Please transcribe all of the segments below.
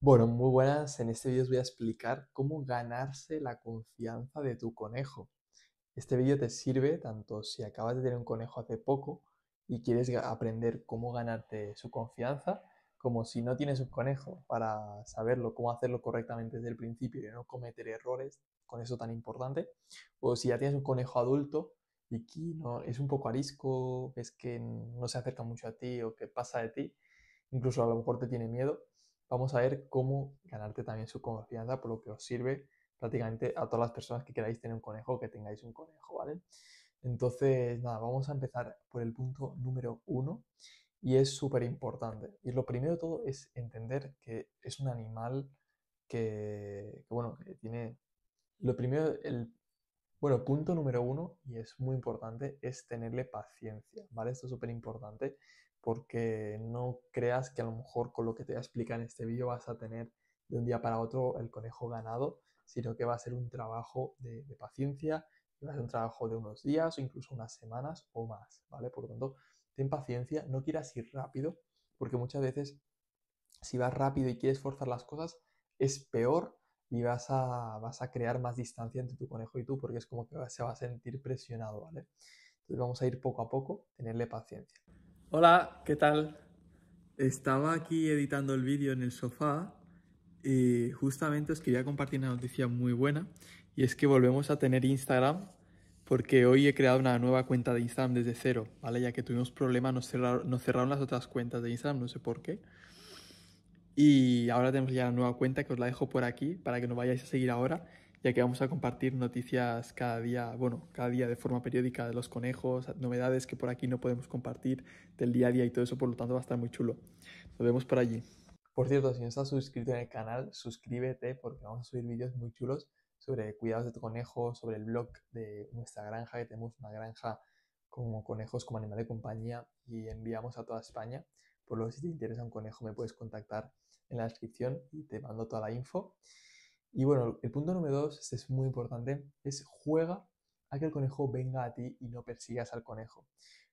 Bueno, muy buenas. En este vídeo os voy a explicar cómo ganarse la confianza de tu conejo. Este vídeo te sirve tanto si acabas de tener un conejo hace poco y quieres aprender cómo ganarte su confianza, como si no tienes un conejo para saberlo, cómo hacerlo correctamente desde el principio y no cometer errores con eso tan importante, o si ya tienes un conejo adulto y que no, es un poco arisco, ves que no se acerca mucho a ti o que pasa de ti, incluso a lo mejor te tiene miedo vamos a ver cómo ganarte también su confianza, por lo que os sirve prácticamente a todas las personas que queráis tener un conejo que tengáis un conejo, ¿vale? Entonces, nada, vamos a empezar por el punto número uno y es súper importante. Y lo primero de todo es entender que es un animal que, que, bueno, que tiene... Lo primero, el... Bueno, punto número uno, y es muy importante, es tenerle paciencia, ¿vale? Esto es súper importante porque no creas que a lo mejor con lo que te voy a explicar en este vídeo vas a tener de un día para otro el conejo ganado, sino que va a ser un trabajo de, paciencia, va a ser un trabajo de unos días o incluso unas semanas o más, ¿vale? Por lo tanto, ten paciencia, no quieras ir rápido, porque muchas veces si vas rápido y quieres forzar las cosas, es peor y vas a, vas a crear más distancia entre tu conejo y tú, porque es como que se va a sentir presionado, ¿vale? Entonces vamos a ir poco a poco, tenerle paciencia. Hola, ¿qué tal? Estaba aquí editando el vídeo en el sofá y justamente os quería compartir una noticia muy buena y es que volvemos a tener Instagram porque hoy he creado una nueva cuenta de Instagram desde cero, ¿vale? Ya que tuvimos problemas, nos cerraron, nos cerraron las otras cuentas de Instagram, no sé por qué. Y ahora tenemos ya la nueva cuenta que os la dejo por aquí para que nos vayáis a seguir ahora ya que vamos a compartir noticias cada día, bueno, cada día de forma periódica de los conejos, novedades que por aquí no podemos compartir del día a día y todo eso, por lo tanto va a estar muy chulo. Nos vemos por allí. Por cierto, si no estás suscrito en el canal, suscríbete porque vamos a subir vídeos muy chulos sobre cuidados de tu conejo, sobre el blog de nuestra granja, que tenemos una granja como conejos como animal de compañía y enviamos a toda España. Por lo que si te interesa un conejo me puedes contactar en la descripción y te mando toda la info. Y bueno, el punto número dos, este es muy importante, es juega a que el conejo venga a ti y no persigas al conejo.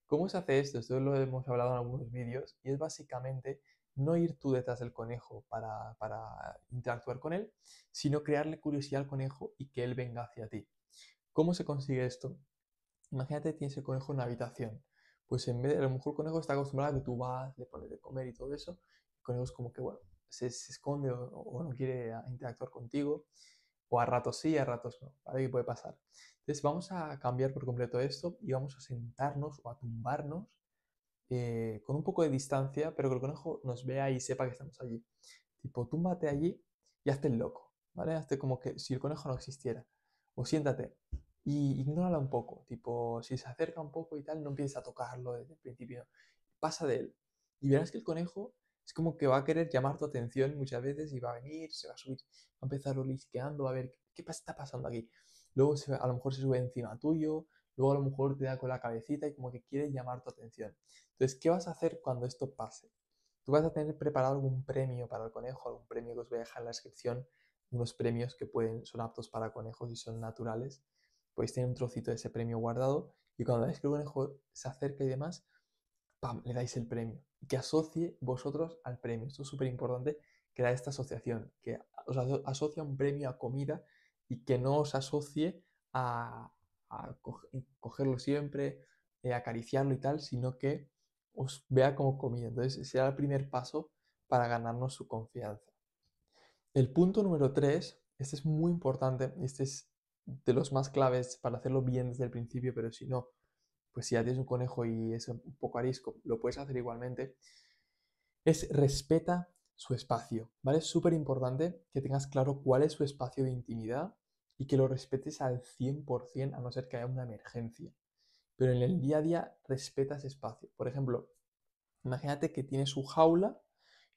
¿Cómo se hace esto? Esto lo hemos hablado en algunos vídeos y es básicamente no ir tú detrás del conejo para, para interactuar con él, sino crearle curiosidad al conejo y que él venga hacia ti. ¿Cómo se consigue esto? Imagínate tienes el conejo en una habitación. Pues en vez de, a lo mejor el conejo está acostumbrado a que tú vas, le pones de comer y todo eso, el conejo es como que, bueno, se, esconde o, no quiere interactuar contigo, o a ratos sí, a ratos no, ¿vale? ¿Qué puede pasar? Entonces vamos a cambiar por completo esto y vamos a sentarnos o a tumbarnos eh, con un poco de distancia, pero que el conejo nos vea y sepa que estamos allí. Tipo, túmbate allí y hazte el loco, ¿vale? Hazte como que si el conejo no existiera. O siéntate y ignórala un poco. Tipo, si se acerca un poco y tal, no empieces a tocarlo desde el principio. Pasa de él. Y verás que el conejo es como que va a querer llamar tu atención muchas veces y va a venir, se va a subir, va a empezar olisqueando, a ver qué, está pasando aquí. Luego a lo mejor se sube encima tuyo, luego a lo mejor te da con la cabecita y como que quiere llamar tu atención. Entonces, ¿qué vas a hacer cuando esto pase? Tú vas a tener preparado algún premio para el conejo, algún premio que os voy a dejar en la descripción, unos premios que pueden, son aptos para conejos y son naturales. Podéis tener un trocito de ese premio guardado y cuando veáis que el conejo se acerca y demás, le dais el premio que asocie vosotros al premio. Esto es súper importante, que da esta asociación, que os asocia un premio a comida y que no os asocie a, cogerlo siempre, eh, acariciarlo y tal, sino que os vea como comida. Entonces, será el primer paso para ganarnos su confianza. El punto número 3, este es muy importante, este es de los más claves para hacerlo bien desde el principio, pero si no, pues si ya tienes un conejo y es un poco arisco, lo puedes hacer igualmente, es respeta su espacio, ¿vale? Es súper importante que tengas claro cuál es su espacio de intimidad y que lo respetes al 100% a no ser que haya una emergencia. Pero en el día a día respeta ese espacio. Por ejemplo, imagínate que tiene su jaula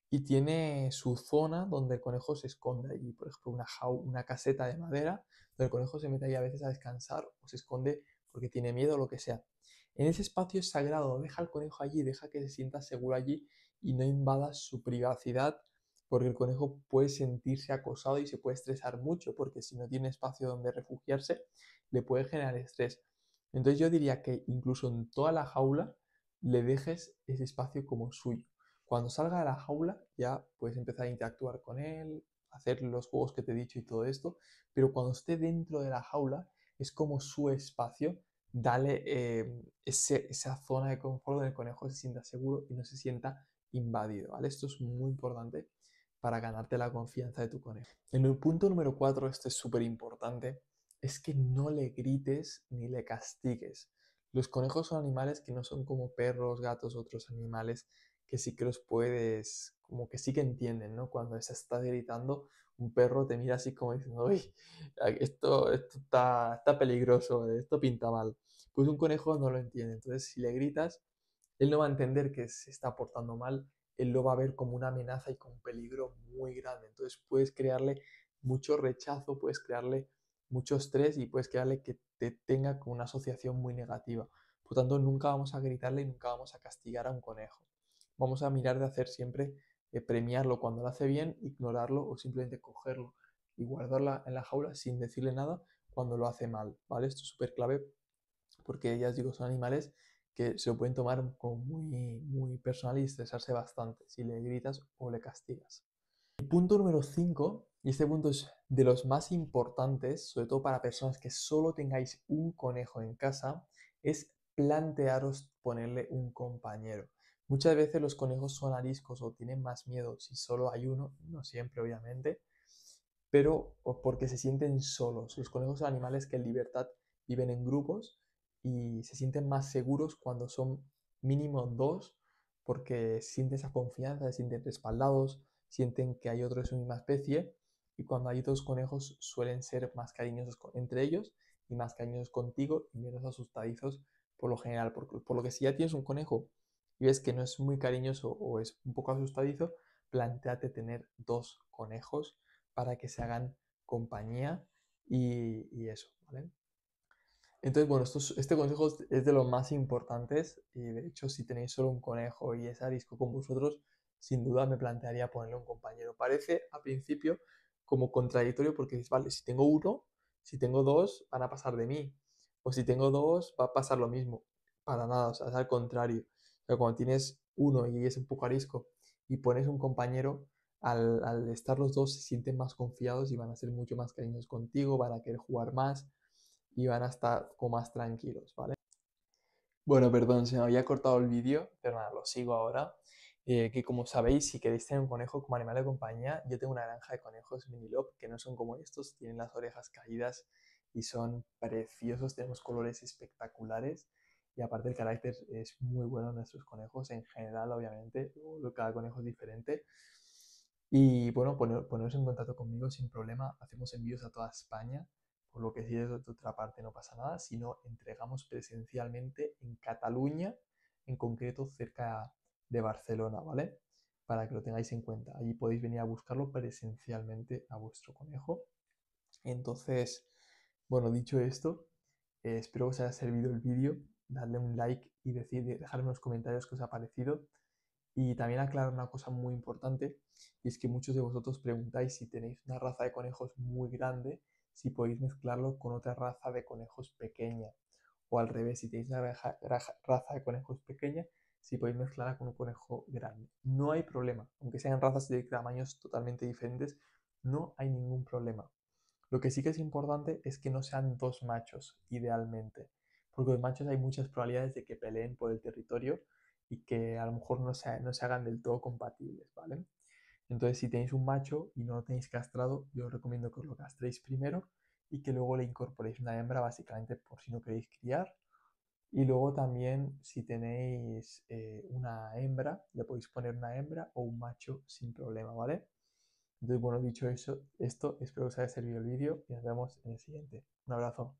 y tiene su zona donde el conejo se esconde allí. Por ejemplo, una, una caseta de madera donde el conejo se mete ahí a veces a descansar o se esconde porque tiene miedo o lo que sea. En ese espacio sagrado, deja al conejo allí, deja que se sienta seguro allí y no invadas su privacidad porque el conejo puede sentirse acosado y se puede estresar mucho porque si no tiene espacio donde refugiarse le puede generar estrés. Entonces yo diría que incluso en toda la jaula le dejes ese espacio como suyo. Cuando salga de la jaula ya puedes empezar a interactuar con él, hacer los juegos que te he dicho y todo esto, pero cuando esté dentro de la jaula es como su espacio, dale eh, esa zona de confort donde el conejo se sienta seguro y no se sienta invadido, ¿vale? Esto es muy importante para ganarte la confianza de tu conejo. En el punto número 4, este es súper importante, es que no le grites ni le castigues. Los conejos son animales que no son como perros, gatos, otros animales que sí que los puedes, como que sí que entienden, ¿no? Cuando se está gritando, un perro te mira así como diciendo, uy, esto, esto está, está peligroso, esto pinta mal. Pues un conejo no lo entiende. Entonces, si le gritas, él no va a entender que se está portando mal, él lo va a ver como una amenaza y como un peligro muy grande. Entonces, puedes crearle mucho rechazo, puedes crearle mucho estrés y puedes crearle que te tenga como una asociación muy negativa. Por tanto, nunca vamos a gritarle y nunca vamos a castigar a un conejo. Vamos a mirar de hacer siempre, eh, premiarlo cuando lo hace bien, ignorarlo o simplemente cogerlo y guardarla en la jaula sin decirle nada cuando lo hace mal, ¿vale? Esto es súper clave porque ya os digo, son animales que se lo pueden tomar como muy, muy personal y estresarse bastante si le gritas o le castigas. El punto número 5, y este punto es de los más importantes, sobre todo para personas que solo tengáis un conejo en casa, es plantearos ponerle un compañero. Muchas veces los conejos son ariscos o tienen más miedo si solo hay uno, no siempre obviamente, pero porque se sienten solos. Los conejos son animales que en libertad viven en grupos y se sienten más seguros cuando son mínimo dos porque sienten esa confianza, se sienten respaldados, sienten que hay otro de su misma especie y cuando hay dos conejos suelen ser más cariñosos entre ellos y más cariñosos contigo y menos asustadizos por lo general. Por, por lo que si ya tienes un conejo y ves que no es muy cariñoso o es un poco asustadizo, planteate tener dos conejos para que se hagan compañía y, eso, ¿vale? Entonces, bueno, este consejo es de los más importantes y de hecho si tenéis solo un conejo y es arisco con vosotros, sin duda me plantearía ponerle un compañero. Parece a principio como contradictorio porque dices, vale, si tengo uno, si tengo dos, van a pasar de mí. O si tengo dos, va a pasar lo mismo. Para nada, o sea, es al contrario. O cuando tienes uno y es un poco arisco y pones un compañero, al, estar los dos se sienten más confiados y van a ser mucho más cariñosos contigo, van a querer jugar más y van a estar como más tranquilos, ¿vale? Bueno, perdón, se me había cortado el vídeo, pero nada, lo sigo ahora. Eh, que como sabéis, si queréis tener un conejo como animal de compañía, yo tengo una granja de conejos mini lop que no son como estos, tienen las orejas caídas y son preciosos, tenemos colores espectaculares y aparte el carácter es muy bueno en nuestros conejos en general, obviamente, cada conejo es diferente. Y bueno, poneros en contacto conmigo sin problema, hacemos envíos a toda España por lo que si de otra parte no pasa nada, sino entregamos presencialmente en Cataluña, en concreto cerca de Barcelona, ¿vale? Para que lo tengáis en cuenta. Allí podéis venir a buscarlo presencialmente a vuestro conejo. Entonces, bueno, dicho esto, eh, espero que os haya servido el vídeo. Darle un like y decir, dejarme en los comentarios qué os ha parecido. Y también aclarar una cosa muy importante, y es que muchos de vosotros preguntáis si tenéis una raza de conejos muy grande si podéis mezclarlo con otra raza de conejos pequeña. O al revés, si tenéis una raza de conejos pequeña, si podéis mezclarla con un conejo grande. No hay problema, aunque sean razas de tamaños totalmente diferentes, no hay ningún problema. Lo que sí que es importante es que no sean dos machos, idealmente, porque los machos hay muchas probabilidades de que peleen por el territorio y que a lo mejor no se, no se hagan del todo compatibles, ¿vale? Entonces, si tenéis un macho y no lo tenéis castrado, yo os recomiendo que os lo castréis primero y que luego le incorporéis una hembra, básicamente por si no queréis criar. Y luego también, si tenéis eh, una hembra, le podéis poner una hembra o un macho sin problema, ¿vale? Entonces, bueno, dicho eso, esto, espero que os haya servido el vídeo y nos vemos en el siguiente. Un abrazo.